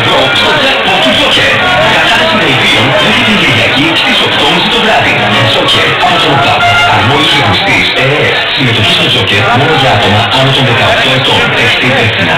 ευρώ στο jackpot του Joker. Κατάρρευση μεριδίων μέχρι την Κυριακή στις 8.30 το βράδυ. Joker από τον ΟΠΑΠ. Αρμόδιος λογιστής ΕΕΣ. Συμμετοχή στο Joker μόνο για άτομα άνω των 18 ετών. Παίξτε υπεύθυνα.